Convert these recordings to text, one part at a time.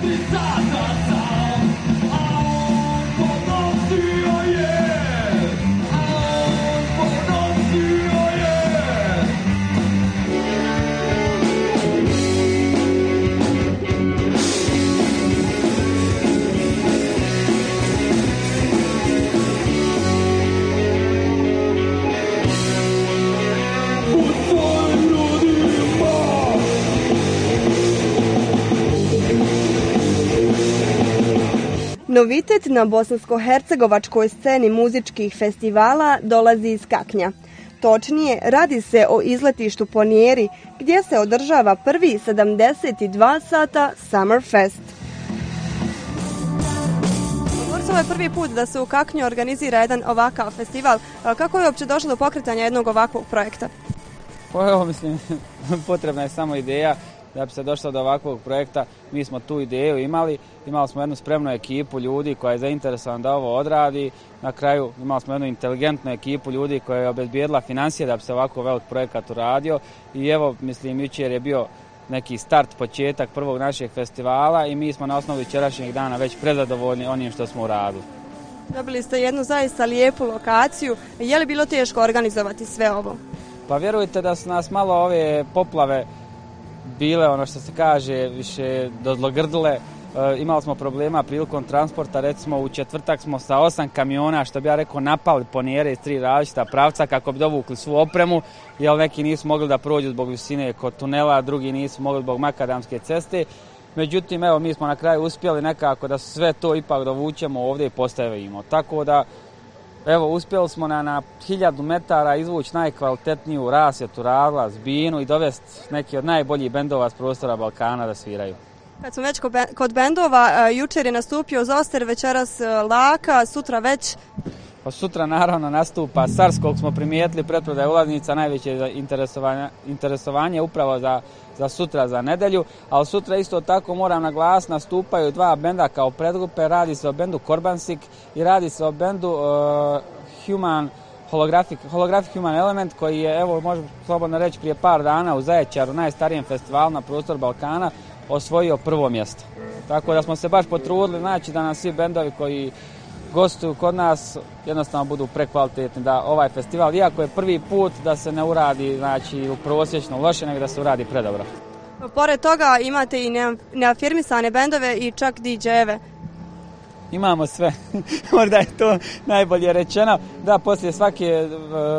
Disaster Novitet na bosansko-hercegovačkoj sceni muzičkih festivala dolazi iz Kaknja. Točnije, radi se o izletištu Ponijeri, gdje se održava prvi 72 sata Summer Fest. Ovo je prvi put da se u Kaknju organizira jedan ovakav festival. Kako je uopće došlo do pokretanja jednog ovakvog projekta? Pa evo, mislim, potrebna je samo ideja da bi se došlo do ovakvog projekta. Mi smo tu ideju imali, imali smo jednu spremnu ekipu ljudi koja je zainteresovana da ovo odradi. Na kraju imali smo jednu inteligentnu ekipu ljudi koja je obezbijedila financije da bi se ovako velik projekat uradio. I evo, mislim, jučer je bio neki start, početak prvog našeg festivala i mi smo na osnovu večerašnjeg dana već prezadovoljni onim što smo uradili. Dobili ste jednu zaista lijepu lokaciju. Je li bilo teško organizovati sve ovo? Pa vjerujte da su nas malo ove poplave bile, ono što se kaže, više dozlogrdile. E, imali smo problema prilikom transporta, recimo u četvrtak smo sa osam kamiona, što bi ja rekao, napali ponijere iz tri različita pravca kako bi dovukli svu opremu, jer neki nisu mogli da prođu zbog visine kod tunela, drugi nisu mogli zbog makadamske ceste. Međutim, evo, mi smo na kraju uspjeli nekako da sve to ipak dovučemo ovdje i postavimo. Tako da, Evo, uspjeli smo na, na hiljadu metara izvući najkvalitetniju rasvjetu, radla, zbinu i dovesti neki od najboljih bendova s prostora Balkana da sviraju. Kad smo već kod bendova, e, jučer je nastupio Zoster, večeras e, Laka, sutra već Pa sutra naravno nastupa SARS, kog smo primijetili pretprodaje ulaznica, najveće interesovanje, interesovanje upravo za, za sutra, za nedelju. Ali sutra isto tako moram na glas, nastupaju dva benda kao predgrupe, radi se o bendu Korbansik i radi se o bendu uh, Human Holographic, Holographic Human Element koji je, evo, možemo slobodno reći, prije par dana u Zaječaru, najstarijem festivalu na prostor Balkana, osvojio prvo mjesto. Tako da smo se baš potrudili, naći da nam svi bendovi koji gostuju kod nas jednostavno budu prekvalitetni da ovaj festival, iako je prvi put da se ne uradi znači, u prosječno loše, nego da se uradi predobro. Pored toga imate i neafirmisane bendove i čak DJ-eve. Imamo sve, možda je to najbolje rečeno, da poslije svake e,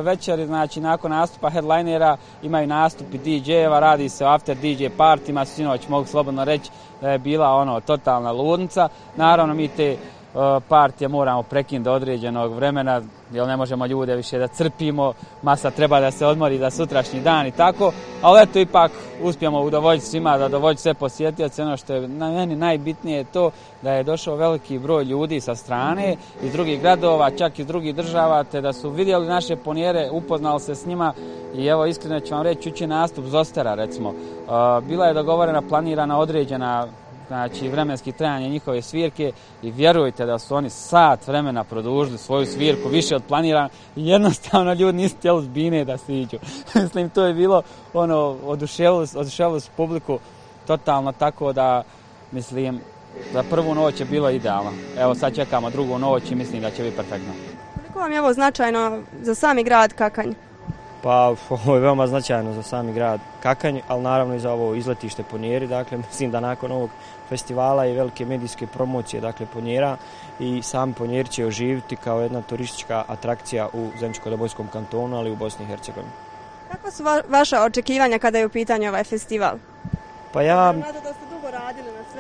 večeri, znači nakon nastupa headlinera imaju nastupi DJ-eva, radi se o after DJ partima, sinoć mogu slobodno reći da je bila ono totalna ludnica. Naravno mi te E, partije moramo prekinuti do određenog vremena, jer ne možemo ljude više da crpimo, masa treba da se odmori za sutrašnji dan i tako, ali eto ipak uspijemo udovoljiti svima, da dovoljiti sve posjetioce, ono što je na meni najbitnije je to da je došao veliki broj ljudi sa strane iz drugih gradova, čak iz drugih država, te da su vidjeli naše ponijere, upoznali se s njima i evo iskreno ću vam reći, ući nastup Zostera recimo. E, bila je dogovorena, planirana, određena znači vremenski trajanje njihove svirke i vjerujte da su oni sat vremena produžili svoju svirku više od planirana i jednostavno ljudi nisu htjeli zbine da se iđu. Mislim, to je bilo ono, oduševilo, oduševilo publiku totalno tako da, mislim, za prvu noć je bilo idealno. Evo sad čekamo drugu noć i mislim da će biti perfektno. Koliko vam je ovo značajno za sami grad Kakanj? Pa ovo je veoma značajno za sami grad Kakanj, ali naravno i za ovo izletište Ponjeri. Dakle, mislim da nakon ovog festivala i velike medijske promocije dakle, Ponjera i sam Ponjer će oživiti kao jedna turistička atrakcija u Zemčko-Dobojskom kantonu, ali i u Bosni i Hercegovini. Kako su va vaša očekivanja kada je u pitanju ovaj festival? Pa ja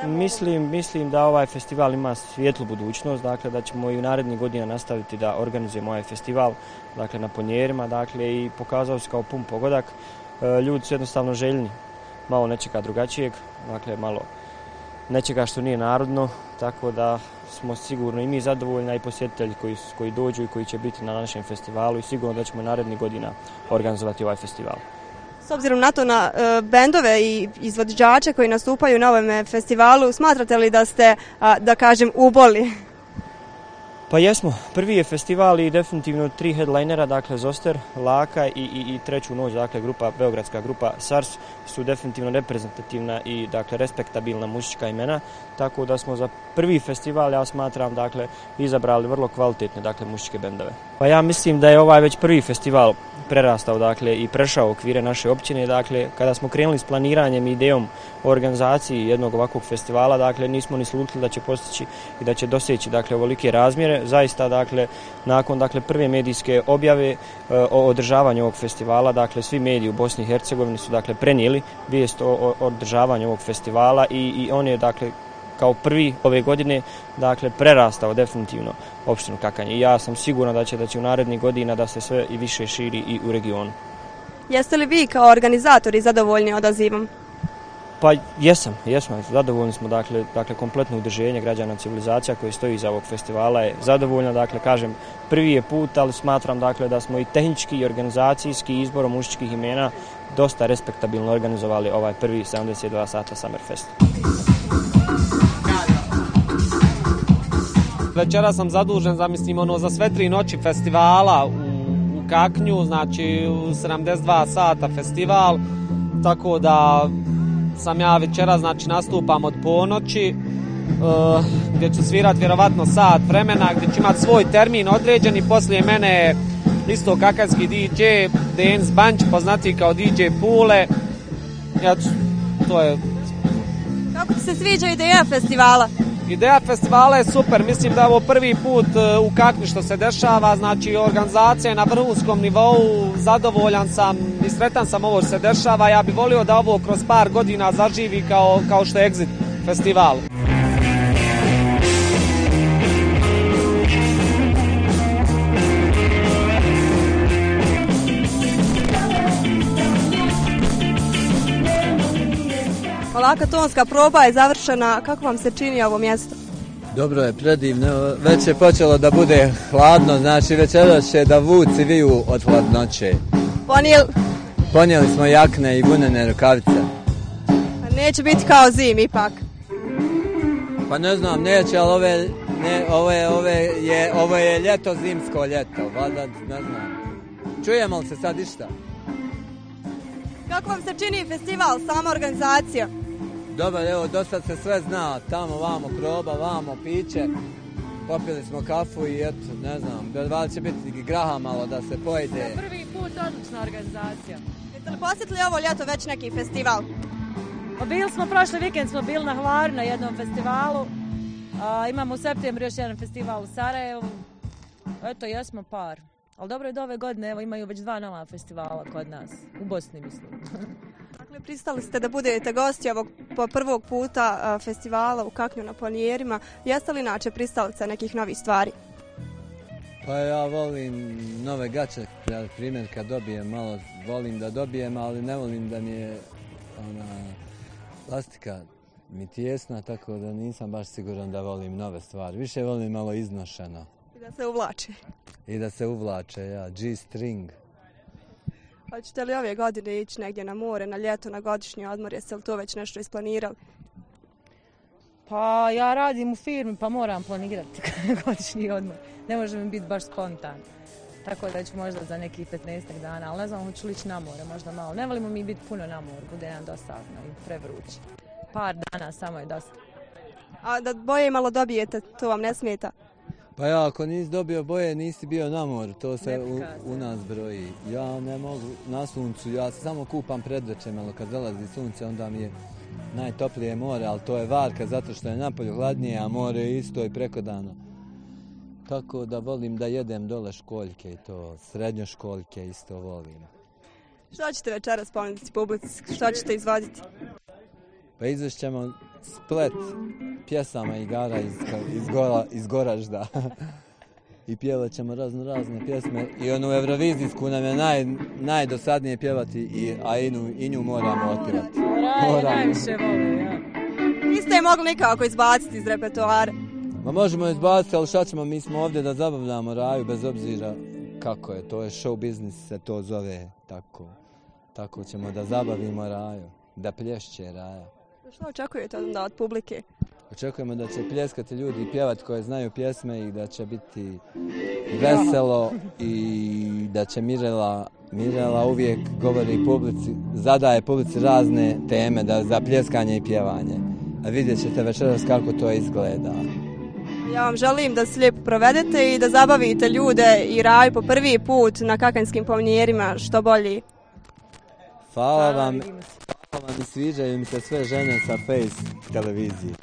mislim, mislim da ovaj festival ima svijetlu budućnost, dakle da ćemo i u narednih godina nastaviti da organizujemo ovaj festival dakle, na Ponjerima dakle, i pokazao se kao pun pogodak. E, ljudi su jednostavno željni malo nečega drugačijeg, dakle malo nečega što nije narodno, tako da smo sigurno i mi zadovoljni, i posjetitelji koji, koji dođu i koji će biti na našem festivalu i sigurno da ćemo narednih godina organizovati ovaj festival. S obzirom na to na e, bendove i izvođače koji nastupaju na ovom festivalu, smatrate li da ste, da kažem, uboli? Pa jesmo, prvi je festival i definitivno tri headlinera, dakle Zoster, Laka i, i, i treću noć, dakle grupa, Beogradska grupa SARS su definitivno reprezentativna i dakle respektabilna muzička imena, tako da smo za prvi festival, ja smatram, dakle, izabrali vrlo kvalitetne, dakle, muzičke bendove. Pa ja mislim da je ovaj već prvi festival prerastao, dakle, i prešao okvire naše općine, dakle, kada smo krenuli s planiranjem i idejom o organizaciji jednog ovakvog festivala, dakle, nismo ni slutili da će postići i da će doseći, dakle, ovolike razmjere. Zaista, dakle, nakon, dakle, prve medijske objave e, o održavanju ovog festivala, dakle, svi mediji u Bosni i Hercegovini su, dakle, prenijeli vijest o, o održavanju ovog festivala i, i on je, dakle, kao prvi ove godine, dakle, prerastao definitivno opštinu Kakanje. I ja sam siguran da će da će u narednih godina da se sve i više širi i u regionu. Jeste li vi kao organizatori zadovoljni odazivom? Pa jesam, jesmo, zadovoljni smo, dakle, dakle kompletno udrženje građana civilizacija koji stoji iza ovog festivala je zadovoljno, dakle, kažem, prvi je put, ali smatram, dakle, da smo i tehnički i organizacijski izborom muzičkih imena dosta respektabilno organizovali ovaj prvi 72 sata Summerfest. Večera sam zadužen zamislim, ono, za sve tri noći festivala u, u Kaknju, znači 72 sata festival, tako da sam ja večera, znači nastupam od ponoći, uh, gdje ću svirat vjerovatno sat vremena, gdje ću imat svoj termin određen i poslije mene isto kakanski DJ, Dance Bunch, poznati kao DJ Pule. Ja ću, to je... Kako ti se sviđa ideja festivala? Ideja festivala je super, mislim da je ovo prvi put e, u kakvi što se dešava, znači organizacija je na vrhunskom nivou, zadovoljan sam i sretan sam ovo što se dešava, ja bih volio da ovo kroz par godina zaživi kao, kao što je Exit festival. Laka tonska proba je završena. Kako vam se čini ovo mjesto? Dobro je, predivno. Već je počelo da bude hladno, znači večera će da vuci viju od hladnoće. Ponijeli? Ponijeli smo jakne i vunene rukavice. A neće biti kao zim ipak. Pa ne znam, neće, ali ove, ne, ove, ove je, ovo je ljeto, zimsko ljeto, valjda, ne znam. Čujemo li se sad išta? Kako vam se čini festival, sama organizacija? Dobar, evo, dosta se sve zna, tamo, vamo, proba, vamo, piće. Popili smo kafu i eto, ne znam, da li će biti graha malo da se pojede. Prvi put odlična organizacija. Jeste li posjetili ovo ljeto već neki festival? Pa bili smo prošli vikend, smo bili na Hvari na jednom festivalu. A, imamo u septembru još jedan festival u Sarajevu. Eto, jesmo par. Ali dobro je da ove godine, evo, imaju već dva nova festivala kod nas. U Bosni, mislim. Dakle, pristali ste da budete gosti ovog po prvog puta a, festivala u Kaknju na Ponijerima. Jeste li inače pristalica nekih novih stvari? Pa ja volim nove gače, na primjer kad dobijem malo, volim da dobijem, ali ne volim da mi je ona plastika mi tijesna, tako da nisam baš siguran da volim nove stvari. Više volim malo iznošeno. I da se uvlači. I da se uvlače, ja, G-string. Hoćete li ove godine ići negdje na more, na ljeto, na godišnji odmor? Jeste li to već nešto isplanirali? Pa ja radim u firmi, pa moram planirati godišnji odmor. Ne može mi biti baš spontan. Tako da ću možda za nekih 15 dana, ali ne znam hoću li ići na more, možda malo. Ne volimo mi biti puno na moru, bude nam dosadno i prevruće. Par dana samo je dosta. A da boje malo dobijete, to vam ne smeta? Pa ja, ako nisi dobio boje, nisi bio na moru, to se u, u nas broji. Ja ne mogu na suncu, ja se samo kupam predveče, malo kad zalazi sunce, onda mi je najtoplije more, ali to je varka zato što je napolju hladnije, a more je isto i preko dana. Tako da volim da jedem dole školjke i to, srednje školjke isto volim. Što ćete večeras ponuditi publici? Što ćete izvoditi? Pa izvešćemo splet pjesama i igara iz, iz, gora, iz Goražda. I pjevat ćemo razno razne pjesme. I onu Eurovizijsku nam je naj, najdosadnije pjevati, i, a i nju, i nju moramo otpjevati. Moramo. najviše vole, ja. Niste je mogli nikako izbaciti iz repertoara? Ma možemo izbaciti, ali šta ćemo, mi smo ovdje da zabavljamo raju, bez obzira kako je, to je show business, se to zove tako. Tako ćemo da zabavimo raju, da plješće raja. Što očekujete onda od publike? Očekujemo da će pljeskati ljudi i pjevati koje znaju pjesme i da će biti veselo i da će Mirela, Mirela uvijek govori publici, zadaje publici razne teme da, za pljeskanje i pjevanje. A vidjet ćete večeras kako to izgleda. Ja vam želim da se lijepo provedete i da zabavite ljude i raj po prvi put na kakanskim pomnjerima što bolji. Hvala. Hvala vam i sviđaju mi se sve žene sa Face televizije.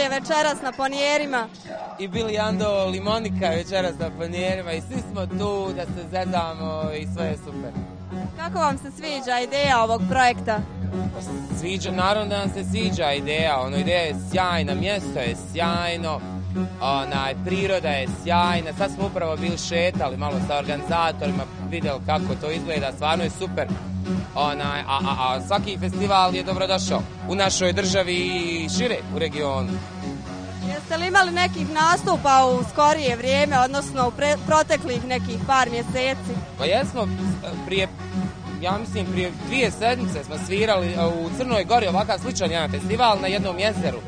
Je večeras na ponijerima. I Billy Andol i Monika je večeras na ponijerima i svi smo tu da se zezamo i sve je super. Kako vam se sviđa ideja ovog projekta? Sviđa, naravno da nam se sviđa ideja, ono ideja je sjajna, mjesto je sjajno, onaj, priroda je sjajna, sad smo upravo bili šetali malo sa organizatorima, vidjeli kako to izgleda, stvarno je super. Onaj, a, a, a svaki festival je dobrodošao u našoj državi i šire u regionu. Jeste li imali nekih nastupa u skorije vrijeme, odnosno u pre, proteklih nekih par mjeseci? Pa jesmo, prije, ja mislim, prije dvije sedmice smo svirali u Crnoj Gori ovakav sličan jedan festival na jednom jezeru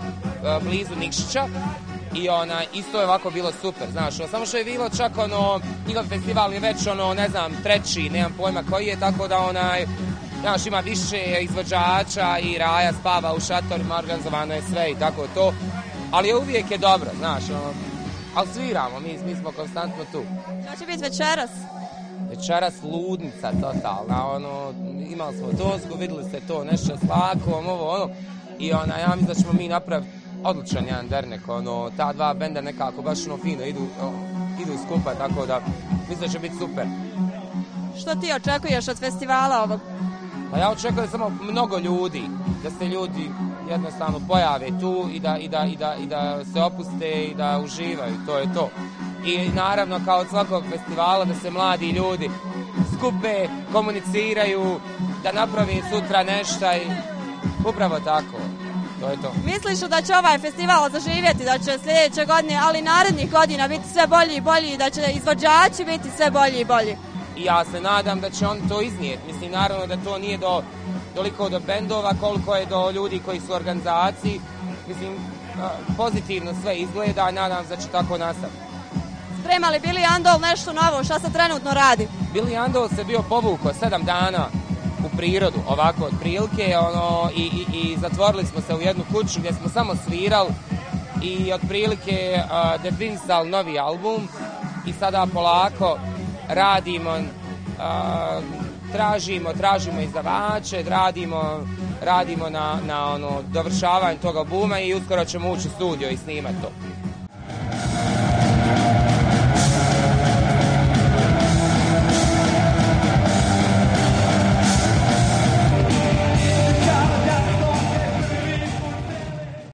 blizu Nikšića i ona isto je ovako bilo super, znaš, no, samo što je bilo čak ono, njihov festival je već ono, ne znam, treći, nemam pojma koji je, tako da onaj, znaš, ima više izvođača i raja spava u šatorima, organizovano je sve i tako to, ali je uvijek je dobro, znaš, ono, ali sviramo, mi, mi smo konstantno tu. Što će biti večeras? Večeras ludnica totalna, ono, imali smo dozgu, videli ste to, nešto s lakom, ovo, ono, i ona, ja mislim da ćemo mi napraviti odličan jedan dernek, ono, ta dva benda nekako baš ono fino idu, o, idu skupa, tako da mislim da će biti super. Što ti očekuješ od festivala ovog? Pa ja očekujem samo mnogo ljudi, da se ljudi jednostavno pojave tu i da, i da, i da, i da se opuste i da uživaju, to je to. I naravno kao od svakog festivala da se mladi ljudi skupe, komuniciraju, da napravi sutra nešto i upravo tako. To je to. Misliš da će ovaj festival zaživjeti, da će sljedeće godine, ali narednih godina biti sve bolji i bolji, da će izvođači biti sve bolji i bolji? I ja se nadam da će on to iznijeti. Mislim, naravno da to nije do toliko do bendova, koliko je do ljudi koji su u organizaciji. Mislim, pozitivno sve izgleda i nadam se da će tako nastaviti. Sprema li Billy Andol nešto novo? Šta se trenutno radi? Billy Andol se bio povukao sedam dana u prirodu, ovako od prilike, ono, i, i, i zatvorili smo se u jednu kuću gdje smo samo svirali i od prilike uh, definisali novi album i sada polako radimo, a, tražimo, tražimo izdavače, radimo, radimo na, na ono, dovršavanju toga buma i uskoro ćemo ući u studio i snimati to.